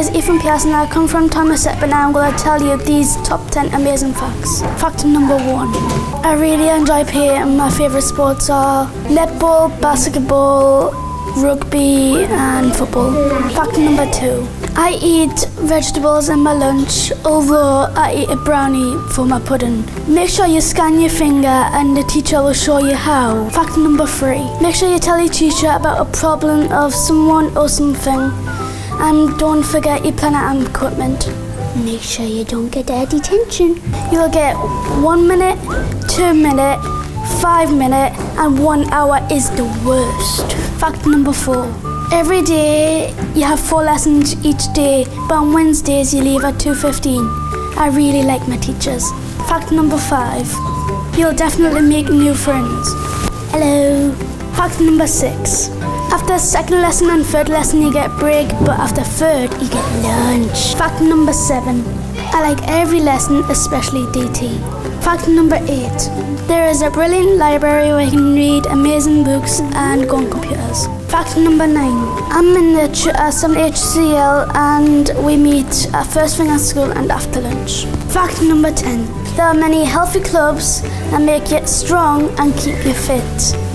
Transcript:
Is Ethan Pierce and I come from Thomaset but now I'm going to tell you these top 10 amazing facts. Fact number one. I really enjoy PE and my favourite sports are netball, basketball, rugby and football. Fact number two. I eat vegetables in my lunch, although I eat a brownie for my pudding. Make sure you scan your finger and the teacher will show you how. Fact number three. Make sure you tell your teacher about a problem of someone or something. And don't forget your planner and equipment. Make sure you don't get their detention. You'll get one minute, two minute, five minute, and one hour is the worst. Fact number four. Every day you have four lessons each day, but on Wednesdays you leave at 2.15. I really like my teachers. Fact number five. You'll definitely make new friends. Hello. Fact number six. After second lesson and third lesson you get break, but after third you get lunch. Fact number seven. I like every lesson, especially DT. Fact number eight. There is a brilliant library where you can read amazing books and go on computers. Fact number nine. I'm in the uh, 7HCL and we meet uh, first thing at school and after lunch. Fact number 10. There are many healthy clubs that make you strong and keep you fit.